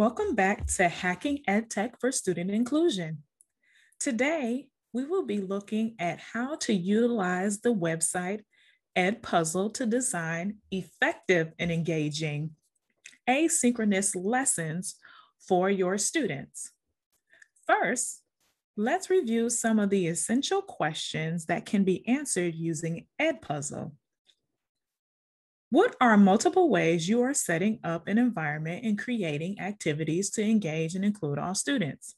Welcome back to Hacking EdTech for Student Inclusion. Today, we will be looking at how to utilize the website Edpuzzle to design effective and engaging asynchronous lessons for your students. First, let's review some of the essential questions that can be answered using Edpuzzle. What are multiple ways you are setting up an environment and creating activities to engage and include all students?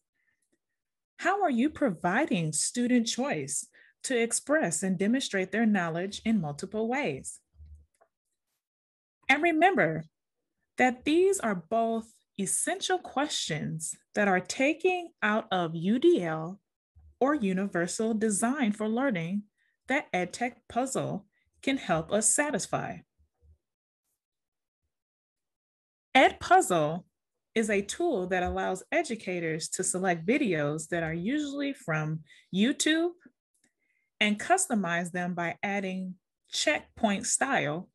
How are you providing student choice to express and demonstrate their knowledge in multiple ways? And remember that these are both essential questions that are taking out of UDL or Universal Design for Learning that EdTech Puzzle can help us satisfy. Edpuzzle is a tool that allows educators to select videos that are usually from YouTube and customize them by adding checkpoint style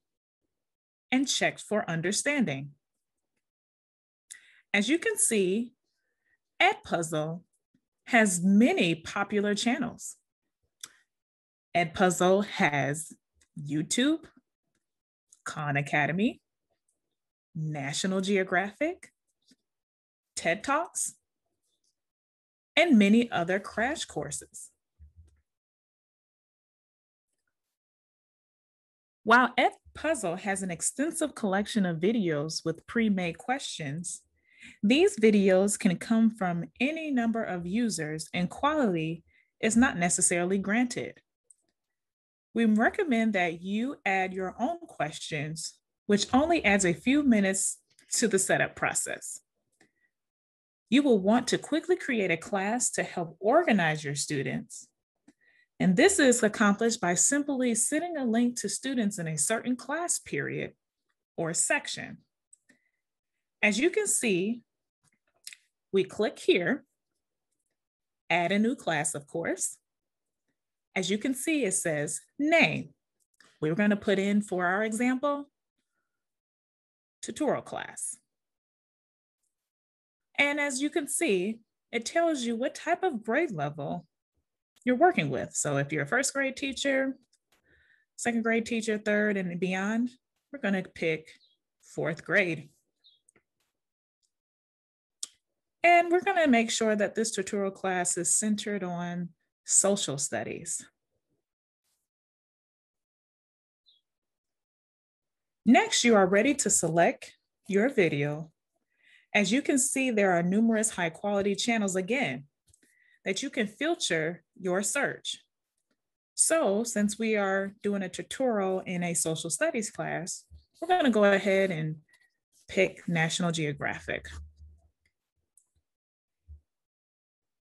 and checks for understanding. As you can see, Edpuzzle has many popular channels. Edpuzzle has YouTube, Khan Academy, National Geographic, TED Talks, and many other crash courses. While Edpuzzle has an extensive collection of videos with pre-made questions, these videos can come from any number of users and quality is not necessarily granted. We recommend that you add your own questions which only adds a few minutes to the setup process. You will want to quickly create a class to help organize your students. And this is accomplished by simply sending a link to students in a certain class period or section. As you can see, we click here, add a new class, of course. As you can see, it says name. We're going to put in for our example, tutorial class. And as you can see, it tells you what type of grade level you're working with. So if you're a first grade teacher, second grade teacher, third and beyond, we're gonna pick fourth grade. And we're gonna make sure that this tutorial class is centered on social studies. Next, you are ready to select your video. As you can see, there are numerous high quality channels again that you can filter your search. So since we are doing a tutorial in a social studies class, we're gonna go ahead and pick National Geographic.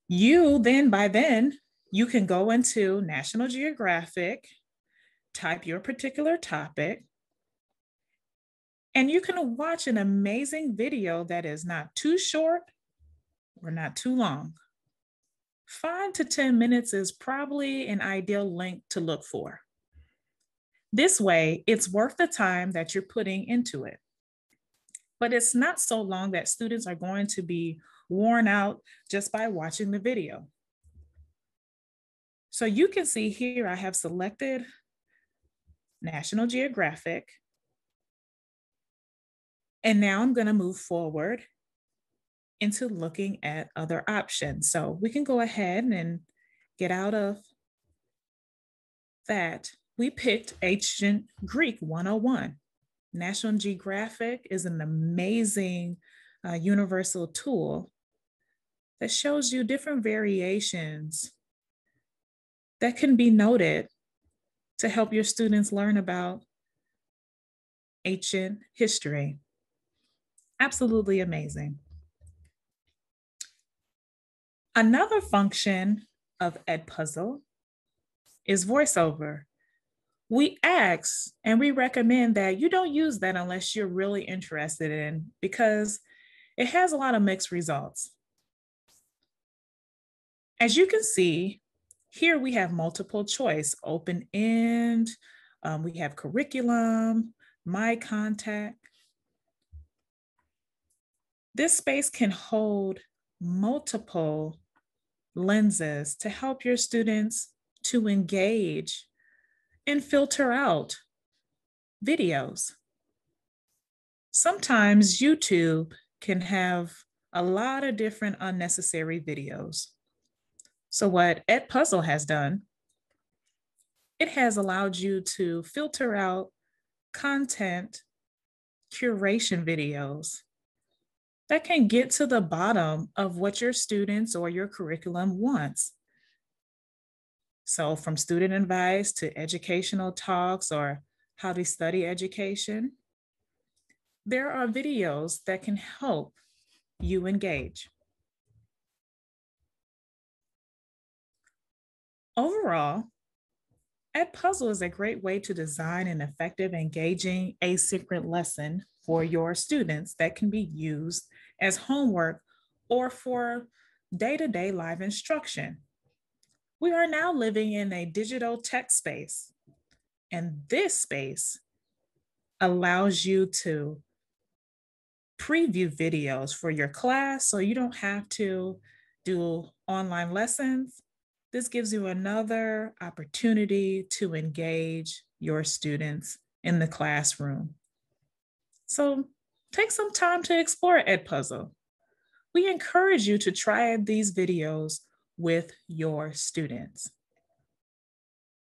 You then, by then, you can go into National Geographic, type your particular topic, and you can watch an amazing video that is not too short or not too long. Five to 10 minutes is probably an ideal length to look for. This way, it's worth the time that you're putting into it. But it's not so long that students are going to be worn out just by watching the video. So you can see here, I have selected National Geographic and now I'm going to move forward into looking at other options. So we can go ahead and get out of that. We picked Ancient Greek 101. National Geographic is an amazing uh, universal tool that shows you different variations that can be noted to help your students learn about ancient history absolutely amazing. Another function of Edpuzzle is voiceover. We ask and we recommend that you don't use that unless you're really interested in because it has a lot of mixed results. As you can see, here we have multiple choice, open end, um, we have curriculum, my contact, This space can hold multiple lenses to help your students to engage and filter out videos. Sometimes YouTube can have a lot of different unnecessary videos. So, what Edpuzzle has done, it has allowed you to filter out content curation videos that can get to the bottom of what your students or your curriculum wants. So, from student advice to educational talks or how to study education, there are videos that can help you engage. Overall, Edpuzzle is a great way to design an effective, engaging asynchronous lesson for your students that can be used as homework or for day to day live instruction. We are now living in a digital tech space, and this space allows you to preview videos for your class so you don't have to do online lessons. This gives you another opportunity to engage your students in the classroom. So take some time to explore Edpuzzle. We encourage you to try these videos with your students.